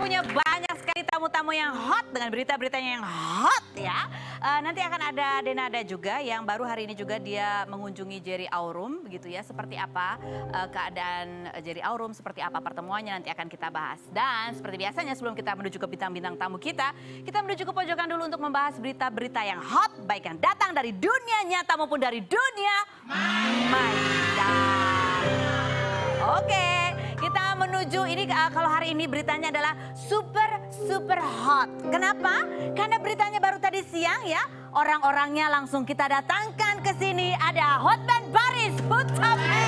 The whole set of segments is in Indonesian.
punya banyak sekali tamu-tamu yang hot dengan berita-beritanya yang hot ya. Uh, nanti akan ada Denada juga yang baru hari ini juga dia mengunjungi Jerry Aurum begitu ya. Seperti apa uh, keadaan Jerry Aurum, seperti apa pertemuannya nanti akan kita bahas. Dan seperti biasanya sebelum kita menuju ke bintang-bintang tamu kita, kita menuju ke pojokan dulu untuk membahas berita-berita yang hot baik yang datang dari dunia nyata maupun dari dunia maya. Oke, kita menuju ini uh, kalau hari ini beritanya adalah super super hot. Kenapa? Karena beritanya baru tadi siang ya. Orang-orangnya langsung kita datangkan ke sini. Ada Hotman Baris Hutame.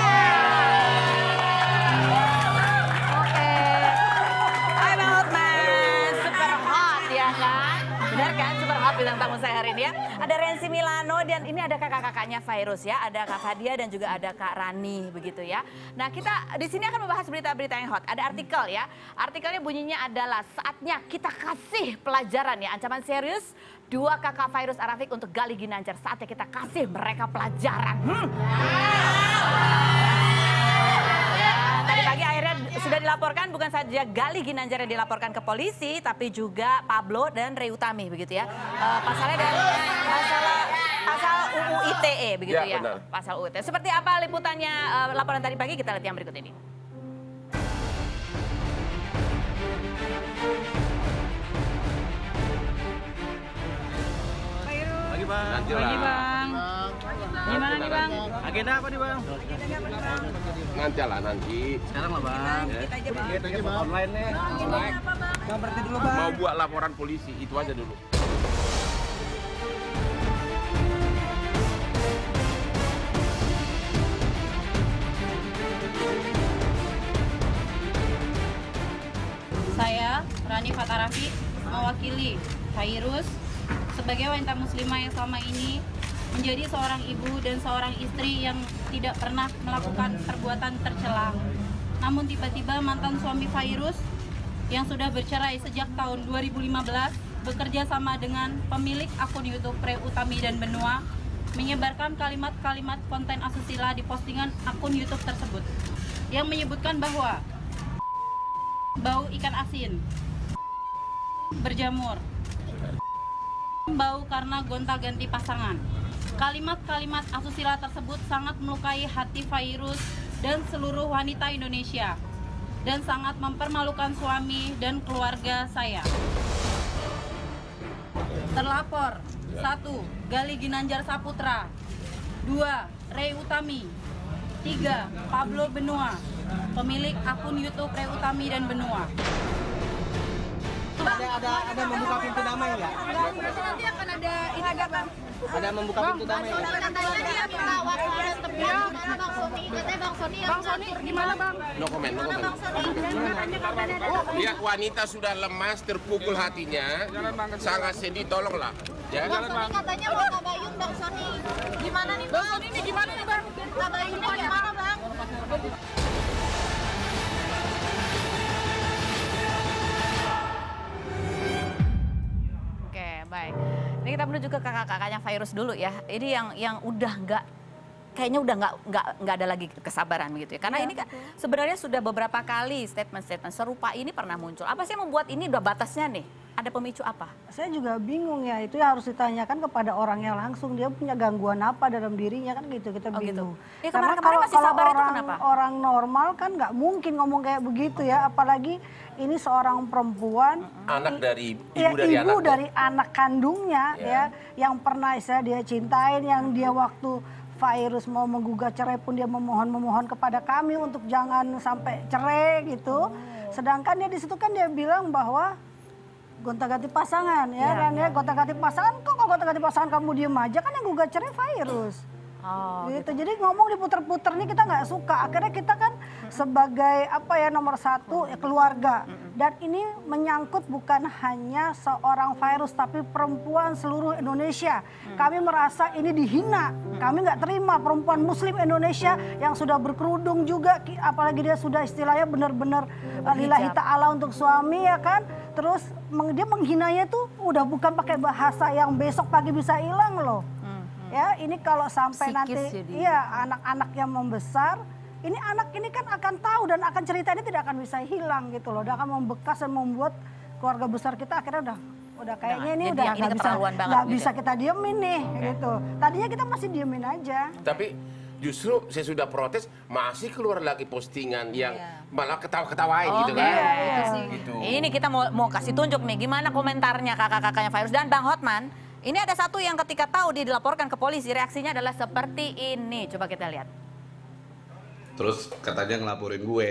Bintang tamu saya hari ini ya. Ada Renzi Milano dan ini ada kakak-kakaknya Virus ya. Ada Kak Fadia dan juga ada Kak Rani begitu ya. Nah kita di sini akan membahas berita-berita yang hot. Ada artikel ya. Artikelnya bunyinya adalah saatnya kita kasih pelajaran ya. Ancaman serius dua kakak virus Arafik untuk Gali Ginanjar. Saatnya kita kasih mereka pelajaran. Hmm. Dilaporkan bukan saja Gali Ginanjar yang dilaporkan ke polisi, tapi juga Pablo dan Rey Utami begitu ya. Uh, pasalnya dan masalah pasal UU ITE begitu ya. Ya, benar. Pasal UU ITE. Seperti apa liputannya uh, laporan tadi pagi kita lihat yang berikut ini. Pagi bang. Pagi bang. Gimana nih bang? Agenda apa nih bang? Nanti lah nanti. Sekarang lah bang. Kita aja bang. Online nih. Online. Bang berarti dulu bang. Mau buat laporan polisi itu aja dulu. Saya Rani Fatarafi mewakili Hairus sebagai wanita muslimah yang selama ini menjadi seorang ibu dan seorang istri yang tidak pernah melakukan perbuatan tercela. Namun tiba-tiba mantan suami Fairus yang sudah bercerai sejak tahun 2015 bekerja sama dengan pemilik akun YouTube Pre Utami dan Benua menyebarkan kalimat-kalimat konten asusila di postingan akun YouTube tersebut yang menyebutkan bahwa bau ikan asin, berjamur, bau karena gonta-ganti pasangan. Kalimat-kalimat asusila tersebut sangat melukai hati Fairus dan seluruh wanita Indonesia dan sangat mempermalukan suami dan keluarga saya. Terlapor. Satu Gali Ginanjar Saputra. Dua Rey Utami. Tiga Pablo Benua pemilik akun YouTube Rey Utami dan Benua Ada ada membuka pintu damai nggak? nanti akan ada ini ada bang Ada membuka pintu damai nggak? katanya dia minta waktu tepi gimana bang Sony katanya bang Sony Bang gimana bang No comment, no comment. Lihat wanita sudah lemas, terpukul hatinya, sangat sedih, tolonglah. Ya. bang Sony katanya mau tabayun bang Sony gimana nih bang Sony ini gimana nih bang tabayunnya gimana bang Ini kita menuju ke kakak-kakaknya virus dulu ya. Ini yang yang udah nggak kayaknya udah nggak nggak nggak ada lagi kesabaran begitu ya. Karena ini kan sebenarnya sudah beberapa kali statement-statement serupa ini pernah muncul. Apa sih yang membuat ini udah batasnya nih? Ada pemicu apa? Saya juga bingung ya, itu harus ditanyakan kepada orangnya langsung. Dia punya gangguan apa dalam dirinya kan gitu, kita Oh, gitu. bingung. Ya, Karena kemarin-kemarin kalau, masih kalau sabar itu orang, kenapa? orang normal kan nggak mungkin ngomong kayak begitu ya, apalagi ini seorang perempuan. Anak dari Ya, ibu dari ibu anak. dari anak kandungnya Ya. ya, yang pernah saya dia cintain, yang dia waktu virus mau menggugat cerai pun dia memohon-memohon kepada kami untuk jangan sampai cerai gitu. Sedangkan dia di situ kan dia bilang bahwa gonta-ganti pasangan ya, kan ya. gonta-ganti pasangan kok kok gonta-ganti pasangan kamu diem aja? Kan yang gugat cerai virus. Oh, gitu. Jadi ngomong diputer-puter nih kita nggak suka. Akhirnya kita kan sebagai apa ya nomor satu ya keluarga. Dan ini menyangkut bukan hanya seorang virus tapi perempuan seluruh Indonesia. Kami merasa ini dihina. Kami nggak terima perempuan Muslim Indonesia yang sudah berkerudung juga, apalagi dia sudah istilahnya benar-benar uh, lillahi ta'ala untuk suami ya kan. Terus dia menghinanya tuh udah bukan pakai bahasa yang besok pagi bisa hilang loh. Ya, ini kalau sampai Psikis nanti jadi. iya anak-anak yang membesar ini anak ini kan akan tahu dan akan cerita ini tidak akan bisa hilang gitu loh. Dan akan membekas dan membuat keluarga besar kita akhirnya udah udah kayaknya ini jadi udah ini nggak bisa nggak gitu bisa kita diemin nih gitu. Tadinya kita masih diemin aja. Tapi justru saya sudah protes masih keluar lagi postingan yang malah ketawa-ketawain gitu kan. Oke. Gitu. Ini kita mau mau kasih tunjuk nih gimana komentarnya kakak-kakaknya virus dan Bang Hotman. Ini ada satu yang ketika tahu dia dilaporkan ke polisi reaksinya adalah seperti ini. Coba kita lihat. Terus katanya ngelaporin gue.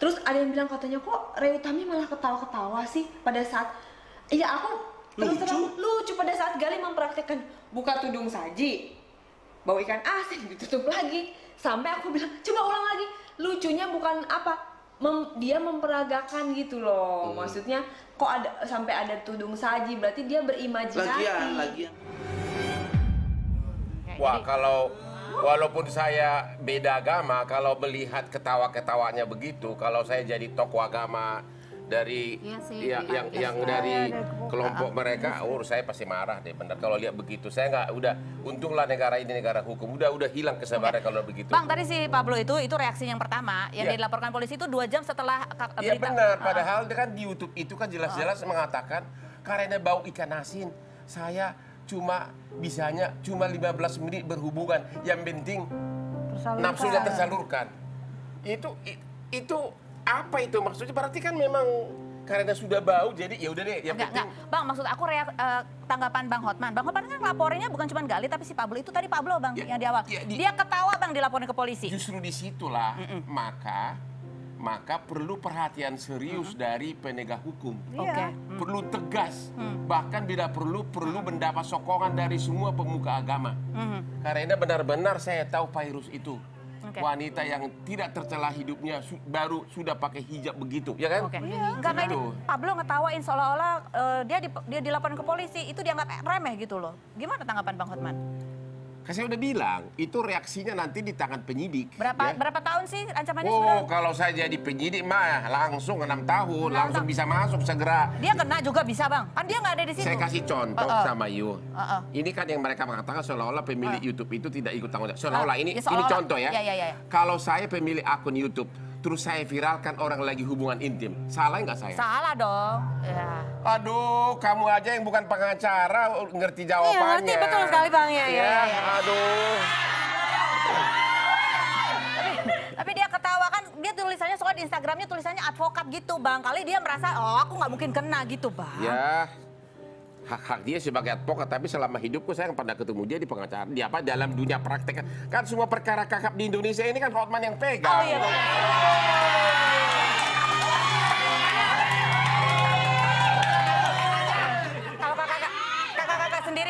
Terus ada yang bilang katanya kok Ray Utami malah ketawa-ketawa sih pada saat Iya aku terus terang lucu pada saat Gali mempraktekkan buka tudung saji bawa ikan asin ditutup lagi sampai aku bilang coba ulang lagi lucunya bukan apa mem- dia memperagakan gitu loh. Maksudnya kok ada sampai ada tudung saji berarti dia berimajinasi. Lagian, lagian. Wah jadi- kalau walaupun saya beda agama, kalau melihat ketawa-ketawanya begitu, kalau saya jadi tokoh agama dari Iya sih, ya- iya, yang iya. yang dari kelompok mereka, oh saya pasti marah deh, benar. Kalau lihat begitu, saya nggak udah untunglah negara ini negara hukum, udah udah hilang kesabaran kalau begitu. Bang tadi si Pablo itu itu reaksi yang pertama yang Iya. dilaporkan polisi itu dua jam setelah ka- Iya berita. benar, Ah. padahal dia kan di YouTube itu kan jelas-jelas mengatakan karena bau ikan asin, saya cuma bisanya cuma 15 menit berhubungan, yang penting nafsunya tersalurkan. Itu itu apa itu maksudnya? Berarti kan memang karena sudah bau jadi ya udah deh yang Enggak, penting enggak. Bang, maksud aku reak, eh, tanggapan Bang Hotman. Bang Hotman kan laporinnya bukan cuma Gali tapi si Pablo itu tadi Pablo Bang Ya, yang di awal. ya, di- Dia ketawa Bang dilaporin ke polisi. justru di situlah maka maka perlu perhatian serius dari penegak hukum. Oke. Iya. Perlu tegas, bahkan bila perlu perlu mendapat sokongan dari semua pemuka agama. Mhm. Karena benar-benar saya tahu virus itu. Oke. Wanita yang tidak tercela hidupnya su- baru sudah pakai hijab begitu, ya kan? Oke. Karena ini Gitu. Pablo ngetawain seolah-olah eh, dia di, dia dilaporin ke polisi itu dianggap remeh gitu loh. Gimana tanggapan Bang Hotman? Kan saya udah bilang, itu reaksinya nanti di tangan penyidik. Berapa ya. berapa tahun sih ancamannya Oh, sebenarnya? kalau saya jadi penyidik mah langsung enam tahun, Enam langsung bisa masuk segera. Dia kena juga bisa Bang. Kan dia nggak ada di situ. Saya kasih contoh Uh-uh. sama you. Uh-uh. Ini kan yang mereka mengatakan seolah-olah pemilik YouTube itu tidak ikut tanggung jawab. Seolah-olah Uh, ini ya, ini seolah-olah. contoh ya. Ya, ya, ya, ya. Kalau saya pemilik akun YouTube, terus saya viralkan orang lagi hubungan intim, salah nggak saya? Salah dong. Ya. Aduh, kamu aja yang bukan pengacara ngerti jawabannya. ngerti, betul sekali, Bang. Ya, ya, Ya, ya, ya. Aduh. Tapi dia ketawa kan, dia tulisannya soal di Instagramnya tulisannya advokat gitu bang. Kali dia merasa, oh aku nggak mungkin kena gitu bang. Ya, hak-hak dia sebagai advokat, tapi selama hidupku saya nggak pernah ketemu dia di pengacara. Di apa dalam dunia praktek kan semua perkara kakap di Indonesia ini kan Hotman yang pegang. Oh iya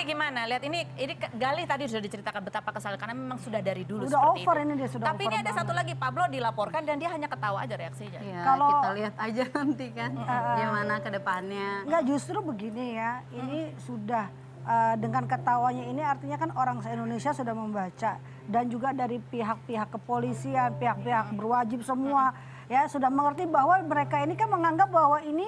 sendiri gimana? Lihat ini ini Galih tadi sudah diceritakan betapa kesal karena memang sudah dari dulu Udah seperti over itu. ini dia, sudah Tapi over ini ada banget. satu lagi Pablo dilaporkan dan dia hanya ketawa aja reaksinya. Ya, Kalau- kita lihat aja nanti kan gimana ke depannya. Enggak justru begini ya, ini sudah eh, dengan ketawanya ini artinya kan orang se-Indonesia sudah membaca dan juga dari pihak-pihak kepolisian, pihak-pihak berwajib semua ya sudah mengerti bahwa mereka ini kan menganggap bahwa ini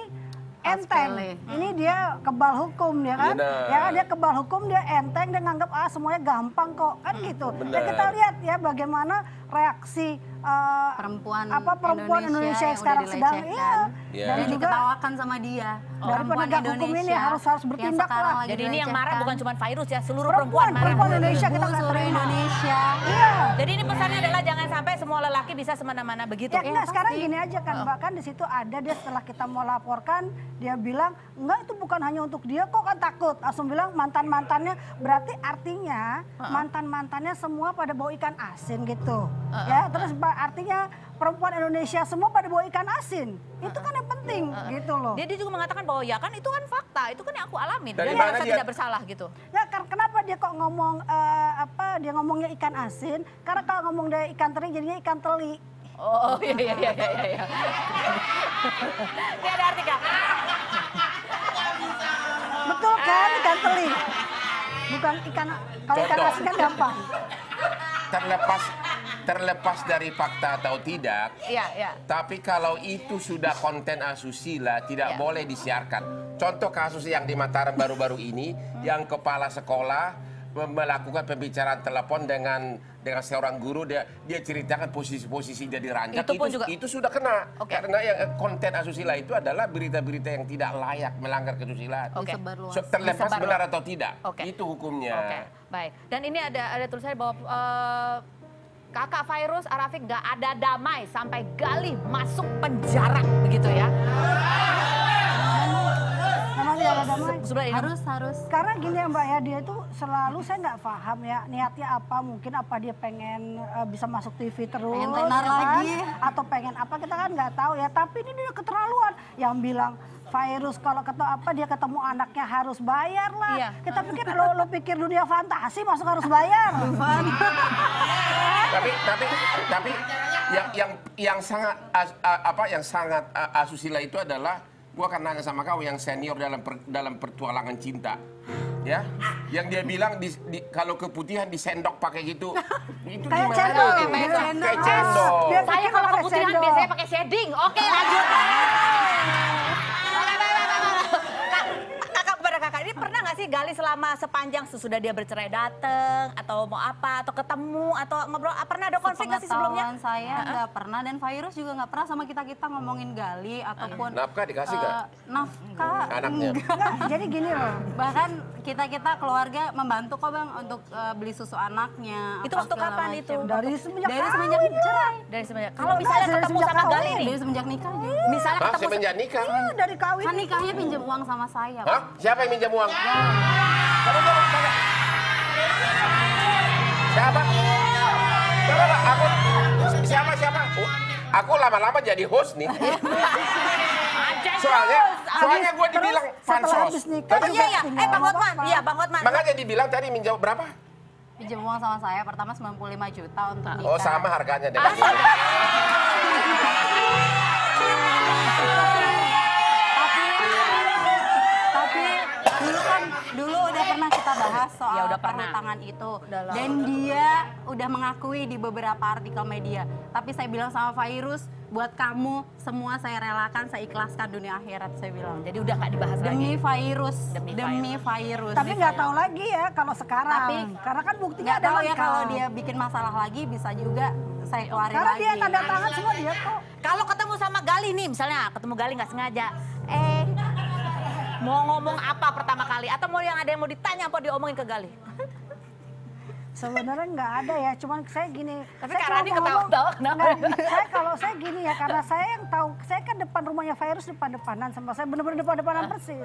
enteng. sepele. Ini dia kebal hukum ya kan? Benar. Ya kan dia kebal hukum dia enteng dia nganggap ah semuanya gampang kok kan gitu. Dan Benar. kita lihat ya bagaimana reaksi eh, Perempuan apa perempuan Indonesia, yang yang sekarang sedang iya Iya. dan Dan juga diketawakan sama dia. Dari Perempuan penegak hukum ini Indonesia harus- harus bertindak sekarang lah. Jadi ini yang marah bukan cuma virus ya, seluruh Perempuan, perempuan, marah. perempuan Indonesia kita nggak seluruh terima. Indonesia. Iya. Jadi ini pesannya adalah jangan sampai semua lelaki bisa semena-mena begitu. Ya enggak, sekarang pasti. gini aja kan, bahkan di situ ada dia setelah kita mau laporkan, dia bilang enggak itu bukan hanya untuk dia kok kan takut. Langsung bilang mantan mantannya, berarti artinya mantan mantannya semua pada bawa ikan asin gitu, ya. Terus ba- artinya perempuan Indonesia semua pada bawa ikan asin, itu kan yang penting gitu loh. Dia, dia juga mengatakan bahwa ya kan itu kan fakta, itu kan yang aku alamin. Dari Dia merasa dia- tidak bersalah gitu. Ya kenapa dia kok ngomong eh, apa? Dia ngomongnya ikan asin, karena kalau ngomong dia ikan teri jadinya ikan teli. Oh iya iya iya iya. iya. Ini ada artikel. Betul kan ikan teli? Bukan ikan kalau ikan asin kan gampang. Terlepas terlepas dari fakta atau tidak, Iya, iya. tapi kalau itu sudah konten asusila tidak Ya. boleh disiarkan. Contoh kasus yang di Mataram baru-baru ini, yang kepala sekolah melakukan pembicaraan telepon dengan dengan seorang guru dia dia ceritakan posisi-posisi jadi ranjak Itu pun juga- itu sudah kena Oke. karena yang eh, konten asusila itu adalah berita-berita yang tidak layak melanggar kesusilaan. Oke. Disebarluas. So, terlepas benar atau tidak, Oke. itu hukumnya. Oke, baik. Dan ini ada ada tulisannya bahwa eh, kakak Virus Arafik gak ada damai sampai Gali masuk penjara begitu ya. Memang tidak ada damai. Sebelah ini. Harus harus. Karena gini ya Mbak ya, dia tuh selalu saya nggak paham ya niatnya apa. Mungkin apa dia pengen eh, bisa masuk TV terus, Pengen tenar ya kan? lagi. atau pengen apa kita kan nggak tahu ya. Tapi ini dia keterlaluan. Yang bilang virus kalau ketemu apa dia ketemu anaknya harus bayar lah. Iya. Kita pikir lo, lo pikir dunia fantasi masuk harus bayar. tapi tapi tapi yang yang yang sangat as- a- apa yang sangat a- asusila itu adalah gua akan nanya sama kau yang senior dalam per- dalam pertualangan cinta ya yang dia bilang di, di- kalau keputihan disendok pakai gitu itu Kayak gimana cendol, itu? kayak cendol. kayak cendol Saya kalau keputihan biasanya pakai shading. Oke, lanjut. Oke, baik, baik, baik, baik. Kak, kakak kepada kakak ini pernah nggak sih Gali selama sepanjang sesudah dia bercerai dateng atau mau apa atau ketemu atau ngobrol ah, pernah ada konflik nggak sih sebelumnya? Saya nggak pernah dan virus juga nggak pernah sama kita kita ngomongin gali ataupun Nafkah dikasih nggak? eh, nafkah Anaknya. Enggak, jadi gini loh. bahkan kita kita keluarga membantu kok bang untuk eh, beli susu anaknya Itu waktu kapan macam. itu? Dari semenjak dari semenjak kawin. cerai Dari semenjak. Kalau misalnya dari ketemu sama kawin. Gali nih, dari semenjak nikah aja misalnya Hah, ketemu semenjak nikah? Iya, dari kawin. kan nikahnya pinjam uang sama saya Hah? Siapa yang minjam uang? Kamu Siapa? Pak, aku siapa siapa? Oh, Aku lama-lama jadi host nih. Soalnya, soalnya gue dibilang pansos. habis nikah Oh iya iya, eh Bang Hotman, iya Bang Hotman. Makanya dibilang tadi minjam berapa? pinjam uang sama saya pertama 95 juta untuk nikah Oh sama harganya dengan itu Udah dan dia udah mengakui di beberapa artikel media. Tapi saya bilang sama virus buat kamu semua saya relakan saya ikhlaskan dunia akhirat saya bilang. Jadi udah nggak dibahas lagi. demi virus Demi demi, virus Tapi nggak tahu lagi ya kalau sekarang. Tapi- Karena kan buktinya ada tahu ya kalau dia bikin masalah lagi bisa juga saya keluarin Karena lagi. dia tanda tangan semua dia kok. Kalau ketemu sama Gali nih, misalnya ketemu Gali nggak sengaja, eh mau ngomong apa pertama kali? Atau mau yang ada yang mau ditanya apa diomongin ke Gali? Sebenarnya nggak ada ya, cuman saya gini. Tapi saya Kak ketawa-tawa, kenapa? nggak, saya kalau saya gini ya, karena saya yang tahu, saya kan depan rumahnya virus depan-depanan sama saya benar-benar depan-depanan persis.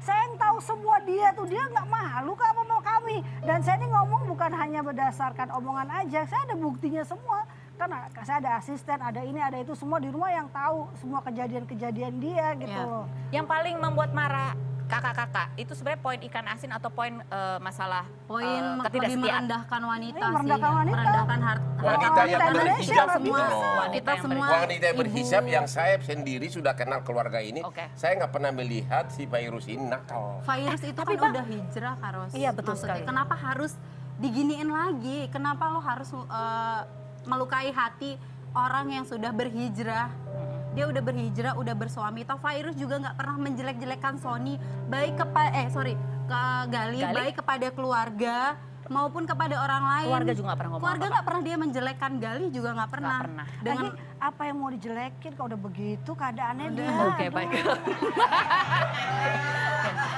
Saya yang tahu semua dia tuh dia nggak malu apa mau kami. Dan saya ini ngomong bukan hanya berdasarkan omongan aja, saya ada buktinya semua. Karena saya ada asisten, ada ini, ada itu semua di rumah yang tahu semua kejadian-kejadian dia gitu Ya. loh. Yang paling membuat marah kakak-kakak itu sebenarnya poin ikan asin atau poin eh, masalah poin eh, lebih ketidaksetiaan. merendahkan wanita Ini sih merendahkan wanita. merendahkan hart Wanita yang Wanita Indonesia berhijab gitu loh. Wanita yang semua Wanita yang berhijab yang saya sendiri sudah kenal keluarga ini, Oke. saya nggak pernah melihat si virus ini nakal. virus itu Tapi, kan Bang- udah hijrah Karos. Iya, betul Maksudnya, sekali. Kenapa harus diginiin lagi? Kenapa lo harus eh, melukai hati orang yang sudah berhijrah? Dia udah berhijrah, udah bersuami. Toh virus juga nggak pernah menjelek-jelekan Sony baik kepada eh sorry ke Gali, Gali? baik kepada keluarga maupun kepada orang lain. Keluarga juga nggak pernah ngomong Keluarga nggak pernah dia menjelekkan Gali juga nggak pernah. pernah. Dengan Lagi apa yang mau dijelekin kalau udah begitu keadaannya dia. Oke, baik.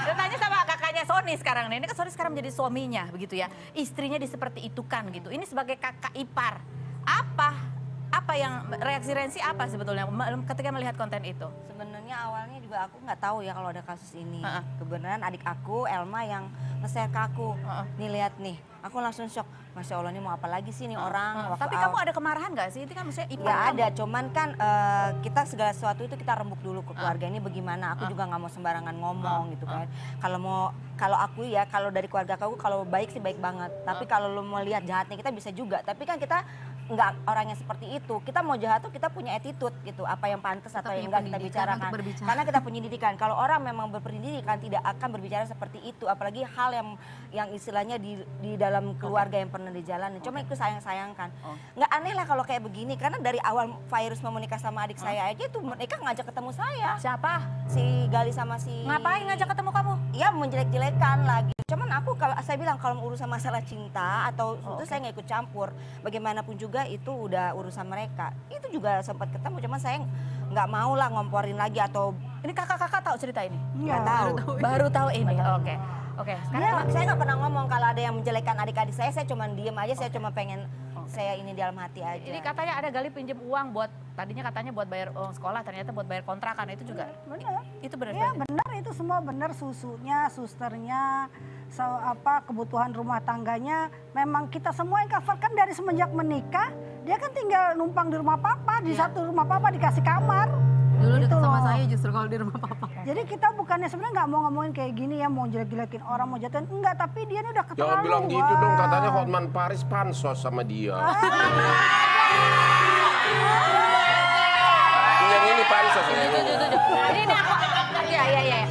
Dan tanya sama kakaknya Sony sekarang nih. Ini kan Sony sekarang menjadi suaminya begitu ya. Istrinya diseperti itu kan gitu. Ini sebagai kakak ipar. Apa apa yang reaksi Rensi apa sebetulnya ketika melihat konten itu? Sebenarnya awalnya juga aku nggak tahu ya kalau ada kasus ini. Heeh. Kebenaran adik aku Elma yang nge-share ke aku. Heeh. Nih lihat nih, aku langsung shock. Masya Allah ini mau apa lagi sih nih orang? Heeh. Waktu Tapi kamu ada kemarahan nggak sih? Itu kan maksudnya ipar kamu. ada, cuman kan eh, kita segala sesuatu itu kita rembuk dulu ke keluarga ini bagaimana. Aku Ah. juga nggak mau sembarangan ngomong Ah. gitu kan. Kalau mau kalau aku ya kalau dari keluarga aku kalau baik sih baik banget. Tapi kalau lu mau lihat jahatnya kita bisa juga. Tapi kan kita nggak orangnya seperti itu. Kita mau jahat tuh kita punya attitude gitu, apa yang pantas atau punya yang enggak kita bicarakan. Karena kita pendidikan. Kalau orang memang berpendidikan tidak akan berbicara seperti itu, apalagi hal yang yang istilahnya di di dalam keluarga yang pernah dijalani. Cuma itu sayang-sayangkan. Oh. Nggak aneh lah kalau kayak begini karena dari awal virus mau menikah sama adik saya aja itu mereka ngajak ketemu saya. Siapa? Si Gali sama si Ngapain ngajak ketemu kamu? Iya menjelek-jelekan lagi. Cuman aku kalau saya bilang kalau urusan masalah cinta atau Oh, itu saya nggak ikut campur. Bagaimanapun juga itu udah urusan mereka. Itu juga sempat ketemu, cuman saya nggak mau lah ngomporin lagi atau Ini kakak-kakak tahu cerita ini? nggak tahu. Baru tahu ini. Oke. Oke. Karena saya nggak pernah ngomong kalau ada yang menjelekkan adik-adik saya, saya cuma diem aja, saya cuma pengen saya ini dalam hati aja. Ini katanya ada Gali pinjam uang buat tadinya katanya buat bayar uang sekolah, ternyata buat bayar kontrakan itu juga. Benar. Itu benar. Ya benar. benar itu semua benar susunya, susternya, so, apa kebutuhan rumah tangganya. Memang kita semua yang cover kan dari semenjak menikah, dia kan tinggal numpang di rumah papa, di Iya. satu rumah papa dikasih kamar. Dulu Gitu deket sama loh. saya justru kalau di rumah papa. Jadi kita bukannya sebenarnya nggak mau ngomongin kayak gini ya, mau jelek-jelekin orang, mau jatuhin enggak, tapi dia ini udah Jangan keterlaluan. bilang gitu dong, katanya Hotman Paris pansos sama dia. Yang ini pansos. ini. Aku, iya, iya, iya.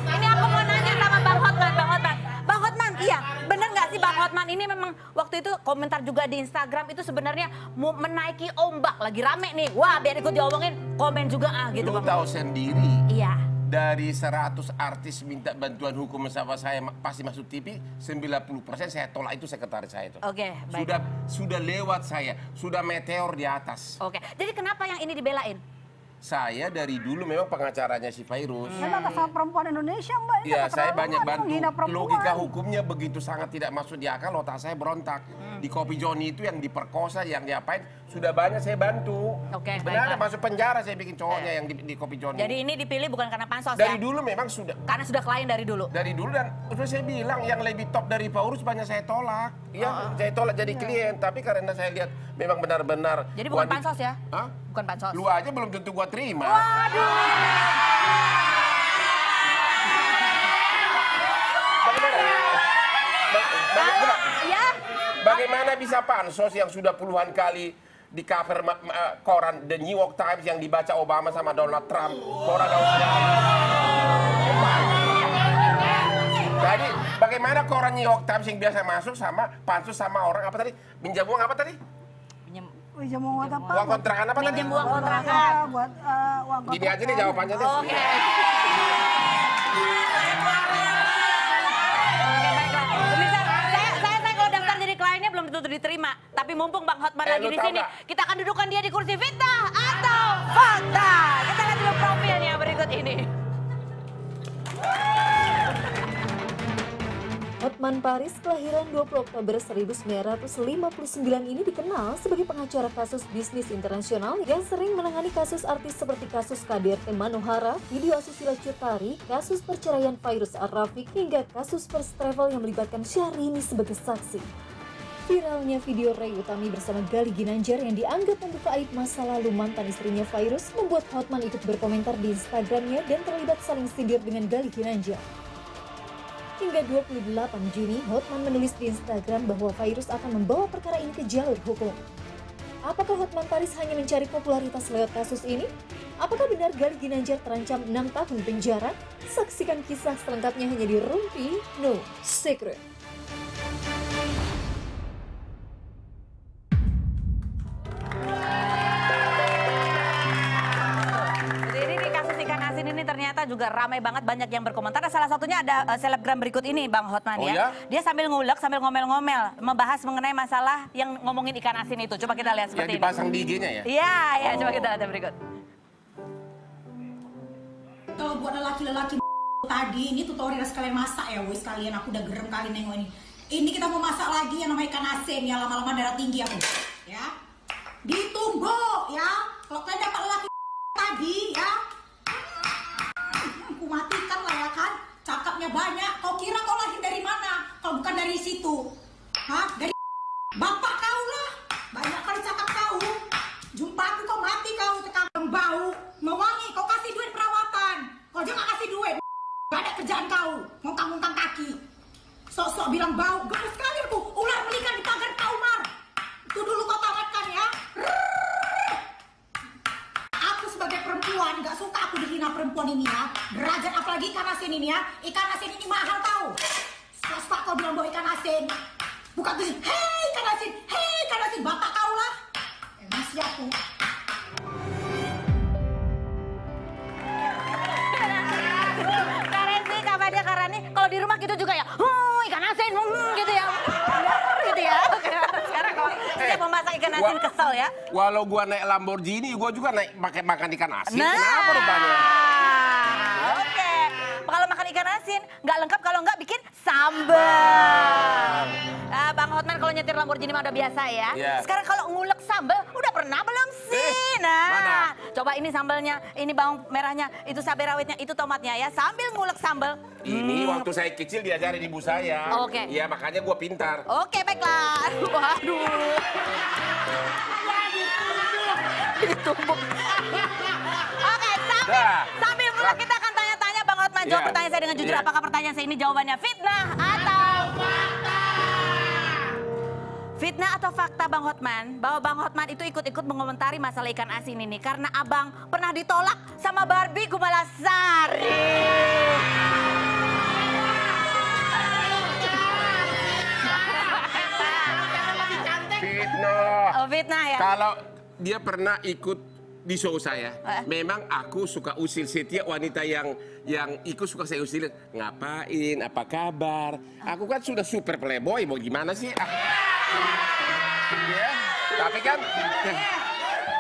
Hotman ini memang waktu itu komentar juga di Instagram itu sebenarnya mau menaiki ombak lagi rame nih. Wah, biar ikut diomongin, komen juga ah gitu Lu Bang. tahu sendiri, Iya. dari 100 artis minta bantuan hukum sama saya pasti masuk TV, 90% saya tolak itu sekretaris saya itu. Oke, baik. Sudah sudah lewat saya, sudah meteor di atas. Oke, jadi kenapa yang ini dibelain? Saya dari dulu memang pengacaranya si Virus. Memang sama perempuan Indonesia mbak. ini Iya, saya banyak bantu. Logika hukumnya begitu sangat tidak masuk di akal, otak saya berontak. Hmm. Di Kopi Joni itu yang diperkosa, yang diapain, sudah banyak saya bantu. Oke, Benar baiklah. masuk penjara saya bikin cowoknya yang di, di Kopi Joni. Jadi ini dipilih bukan karena pansos dari ya? dulu memang sudah Karena sudah klien dari dulu. dari dulu dan udah saya bilang yang lebih top dari Pak Urus banyak saya tolak. Oh, Ya, saya tolak jadi klien, tapi karena saya lihat memang benar-benar Jadi bukan wanita- pansos ya? Hah? Bukan pansos. Lu aja belum tentu gua terima. Ba- bagaimana? Ya, Bagaimana bisa pansos yang sudah puluhan kali di cover ma- koran The New York Times yang dibaca Obama sama Donald Trump, koran Australia. Jadi bagaimana koran New York Times yang biasa masuk sama pansus sama orang apa tadi? Minjam uang apa tadi? Mau buat apa? Uang kontrakan apa tadi? Uang kontrakan. Buat eh, uang Gini aja nih kontrakan. jawabannya. Oke. Oke, tentu diterima. Tapi mumpung Bang Hotman Eh, lagi di sini, nggak? kita akan dudukan dia di kursi fitnah atau fakta. Kita lihat dulu profilnya berikut ini. Hotman Paris kelahiran 20 Oktober 1959 ini dikenal sebagai pengacara kasus bisnis internasional yang sering menangani kasus artis seperti kasus KDRT Manohara, video asusila Cutari, kasus perceraian Virus Arafik, hingga kasus first travel yang melibatkan Syahrini sebagai saksi. Viralnya video Ray Utami bersama Gali Ginanjar yang dianggap membuka aib masa lalu mantan istrinya Virus membuat Hotman ikut berkomentar di Instagramnya dan terlibat saling sindir dengan Gali Ginanjar. Hingga 28 Juni, Hotman menulis di Instagram bahwa Virus akan membawa perkara ini ke jalur hukum. Apakah Hotman Paris hanya mencari popularitas lewat kasus ini? Apakah benar Gali Ginanjar terancam 6 tahun penjara? Saksikan kisah selengkapnya hanya di Rumpi No Secret. Juga ramai banget banyak yang berkomentar. Salah satunya ada eh, selebgram berikut ini Bang Hotman Oh ya. ya? Dia sambil ngulek sambil ngomel-ngomel membahas mengenai masalah yang ngomongin ikan asin itu. Coba kita lihat Yang seperti ini. dipasang di IG-nya ya? Iya, iya Oh. coba kita lihat yang berikut. Kalau buat lelaki-lelaki tadi, ini tutorial sekalian masak ya, wis kalian aku udah gerem kali nengok ini. Ini kita mau masak lagi yang namanya ikan asin ya lama-lama darah tinggi aku. Ya. Ditunggu ya. Kalau kalian dapat lelaki tadi ya. Aku matikan lah ya kan. Cakapnya banyak. Kau kira kau lahir dari mana? Kalau bukan dari situ. Hah? Dari bapak kau lah. Banyak kali cakap kau. Jumpa aku kau mati kau tekan bau. Mewangi kau kasih duit perawatan. Kau jangan kasih duit. Gak ada kerjaan kau. Ngongkang-ngongkang kaki. Sok-sok bilang bau. Gemes sekali aku. Ular melikan di pagar kau, Mar. Itu dulu kau tamatkan ya. Perempuan ini ya. Derajat apalagi ikan asin ini ya. Ikan asin ini mahal tahu. Swasta kau bilang bawa ikan asin. Bukan tuh, hei ikan asin, hei ikan asin, bapak kau lah. Masih aku. Karen sih kabarnya Karen nih kalau di rumah gitu juga ya. Hmm, ikan asin hmm, gitu ya. Bener gitu ya. Sekarang kalau saya mau masak ikan asin kesel ya. Walau gua naik Lamborghini, gua juga naik pakai makan ikan asin. Nah, Kenapa rupanya? Ikan asin nggak lengkap kalau nggak bikin sambal. Ah, Bang Hotman kalau nyetir Lamborghini mah udah biasa ya. Iya. Sekarang kalau ngulek sambal udah pernah belum sih? Eh, nah, mana? coba ini sambalnya, ini bawang merahnya, itu cabai rawitnya, itu tomatnya ya. Sambil ngulek sambal. Ini waktu saya kecil diajarin ibu saya. Hmm. Oke. Iya, makanya gua pintar. Oke, baiklah. Waduh. Ditumbuk. Oke, sambil, sambil ngulek kita akan Jawab Iya. pertanyaan saya dengan jujur. Iya. Apakah pertanyaan saya ini jawabannya fitnah atau Fitnah atau fakta Bang Hotman bahwa Bang Hotman itu ikut-ikut mengomentari masalah ikan asin ini karena Abang pernah ditolak sama Barbie Kumalasari. Fitnah. Oh, fitnah ya. Kalau dia pernah ikut di show saya, Eh? memang aku suka usil setiap wanita yang yang ikut suka saya usil. Ngapain? Apa kabar? Aku kan sudah super playboy, mau gimana sih? Ah. Ya, tapi kan.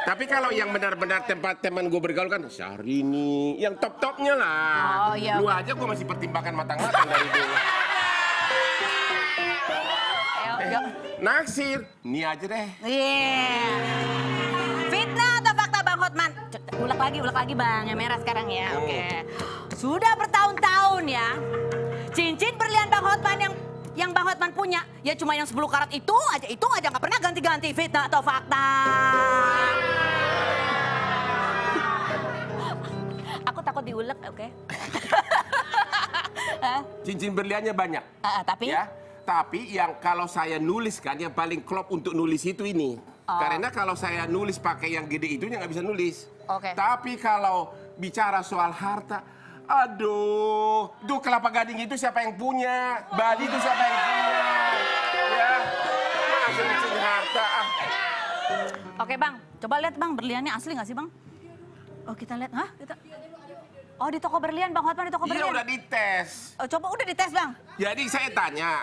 Tapi kalau yang benar-benar tempat teman gue bergaul kan Syahrini, yang top-topnya lah. Oh, iya. Lu aja gue masih pertimbangkan matang-matang dari dulu. Ayo, yuk. Naksir, ini aja deh. Iya. Fitnah Ulek lagi, ulek lagi Bang, yang merah sekarang ya. Oke. Sudah bertahun-tahun ya. Cincin berlian Bang Hotman yang yang Bang Hotman punya, ya cuma yang 10 karat itu aja, itu aja nggak pernah ganti-ganti. Fitnah atau fakta? Aku takut diulek, oke? Hah? Cincin berliannya banyak. Ah, ah, tapi? Ya, tapi yang kalau saya nulis kan yang paling klop untuk nulis itu ini. Oh. Karena kalau saya nulis pakai yang gede itu nggak bisa nulis. Oke. Tapi kalau bicara soal harta, aduh, itu kelapa gading itu siapa yang punya? Bali itu siapa yang punya? Ya, cincin harta? ah. Oke bang, coba lihat bang berliannya asli nggak sih bang? Oh kita lihat, hah? Kita... Oh di toko berlian bang Hotman di toko Iya berlian. udah dites. Oh, coba udah dites bang. Jadi saya tanya,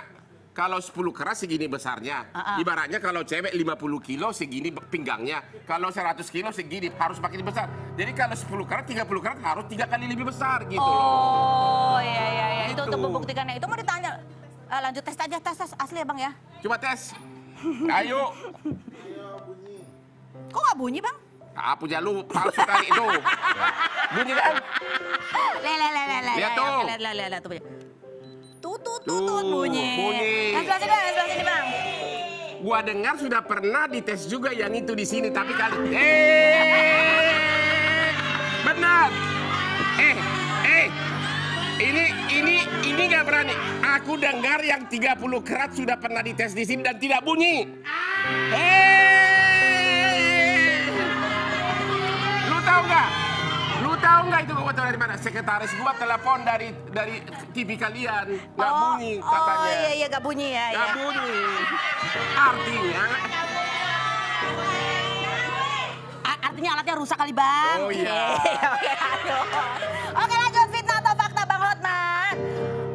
kalau 10 keras segini besarnya. Ah, ah. Ibaratnya kalau cewek 50 kilo segini pinggangnya. Kalau 100 kilo segini harus makin besar. Jadi kalau 10 karat, 30 karat harus tiga kali lebih besar gitu loh. Oh iya iya iya itu Gitu. untuk membuktikannya itu mau ditanya. Eh, lanjut tes aja tes tes asli ya bang ya. Coba tes. Ayo. Kok nggak bunyi bang? Ah, punya lu palsu kali itu. Bunyi kan? Le le le le le. Lihat tuh. lihat lihat tuh bunyi. Tut bunyi. bunyi. Yang sebelah sini yang sebelah sini bang. Gua dengar sudah pernah dites juga yang itu di sini tapi kali eh benar. Eh, eh. Ini ini ini nggak berani. Aku dengar yang 30 kerat sudah pernah dites di sini dan tidak bunyi. Eh. Lu tahu nggak? Tahu nggak itu gua tahu dari mana? Sekretaris gua telepon dari dari TV kalian nggak oh, bunyi Oh katanya. iya iya nggak bunyi ya. Nggak ya. bunyi. Artinya A- Artinya alatnya rusak kali bang. Oh, iya. Oke lanjut fitnah atau fakta bang Hotman.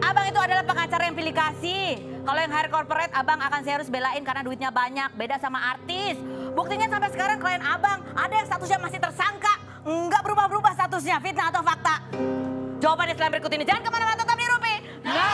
Abang itu adalah pengacara yang pilih kasih. Kalau yang hire corporate abang akan serius belain karena duitnya banyak. Beda sama artis. Buktinya sampai sekarang klien abang ada yang statusnya masih tersangka. Nggak berubah-berubah statusnya. Fitnah atau fakta? Jawabannya setelah berikut ini. Jangan ke mana-mana tetap di Rupi. No.